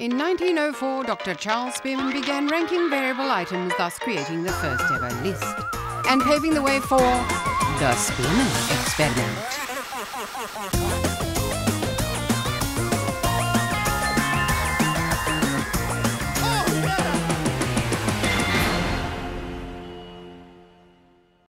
In 1904, Dr. Charles Spearman began ranking variable items, thus creating the first ever list and paving the way for the Spearman experiment.